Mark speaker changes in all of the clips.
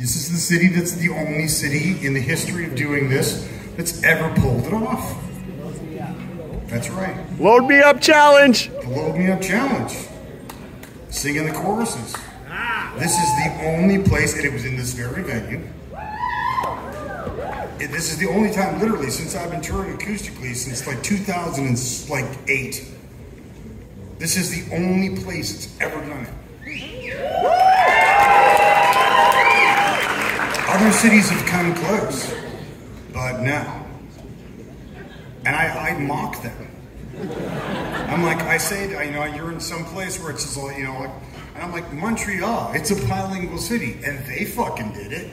Speaker 1: This is the city that's the only city in the history of doing this that's ever pulled it off. That's right.
Speaker 2: Load me up challenge.
Speaker 1: The Load Me Up Challenge. Singing the choruses. This is the only place, and it was in this very venue. And this is the only time, literally, since I've been touring acoustically since like 2008. This is the only place that's ever done it. Other cities have come close, but no. And I, I mock them. I'm like, I say, you know, you're in some place where it's just all, you know, like, and I'm like, Montreal, it's a bilingual city, and they fucking did it.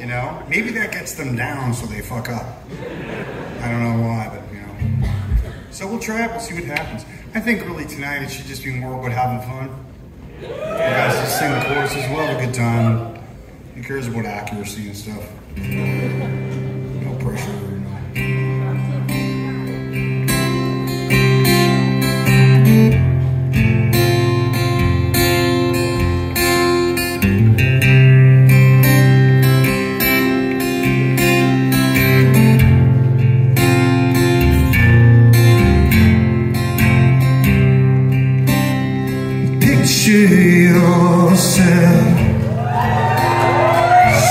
Speaker 1: you know, maybe that gets them down so they fuck up. I don't know why, but you know. So we'll try it, we'll see what happens. I think really tonight it should just be more about having fun. You guys just sing the choruses, we'll have a good time. Who cares about accuracy and stuff? No pressure, yourself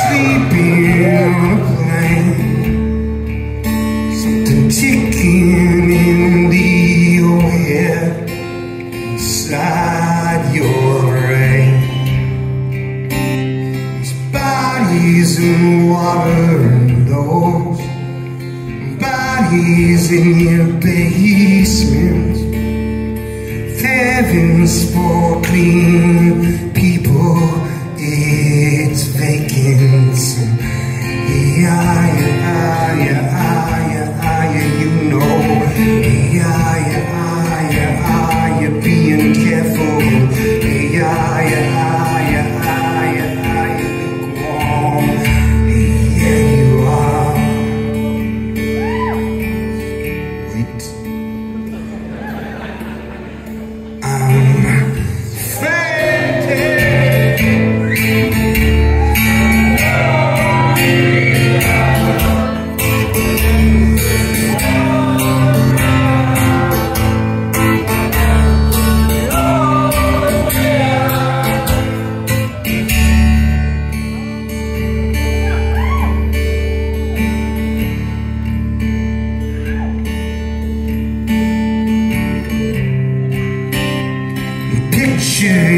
Speaker 1: sleeping on a plane, something ticking in the head inside your brain. There's bodies in water and those bodies in your basement. Heavens for clean people, it's vacant. Yeah, yeah, yeah, yeah, yeah, you know. Yeah, yeah, yeah, yeah, being careful. Yeah, yeah,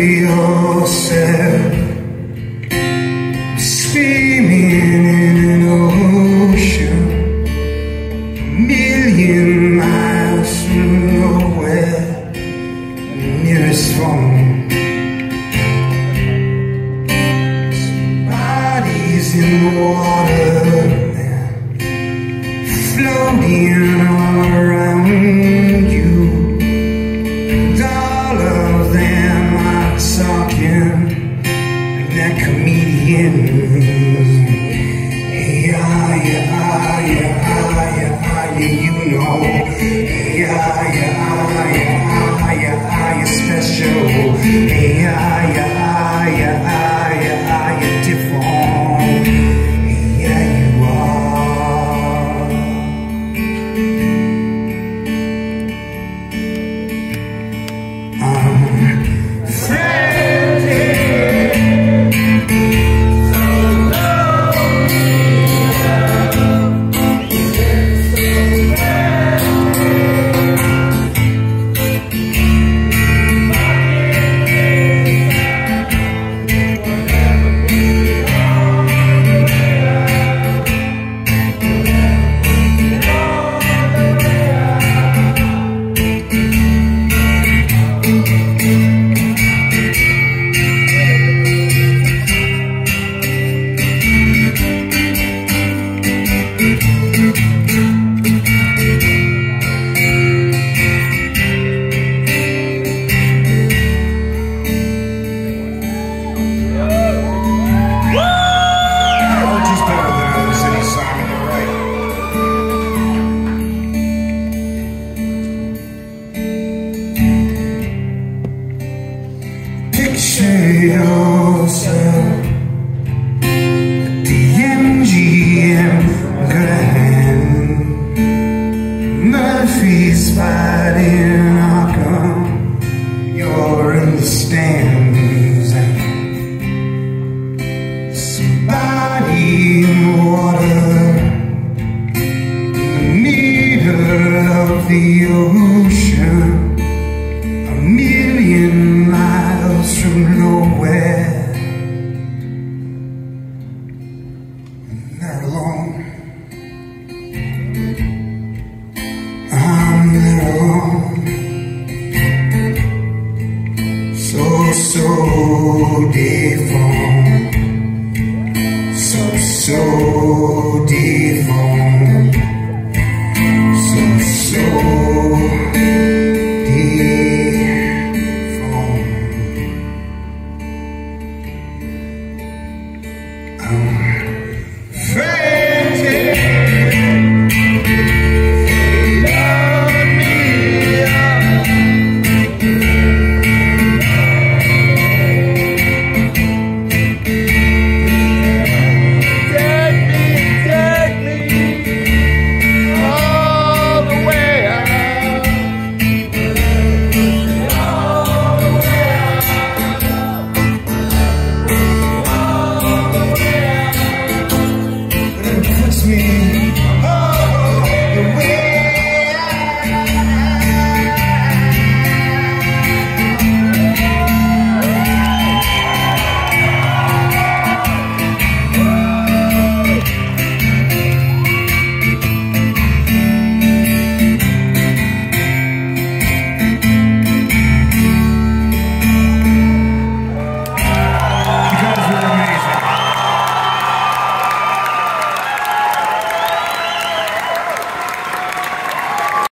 Speaker 1: yourself screaming in an ocean, a million miles from nowhere, nearest phone. Bodies in the water, floating all comedians. Closer. The MGM Grand Murphy's fighting Arkham. You're in the stands and somebody in the water in the middle of the ocean from nowhere they're alone. I'm there alone. So so deformed. So so deformed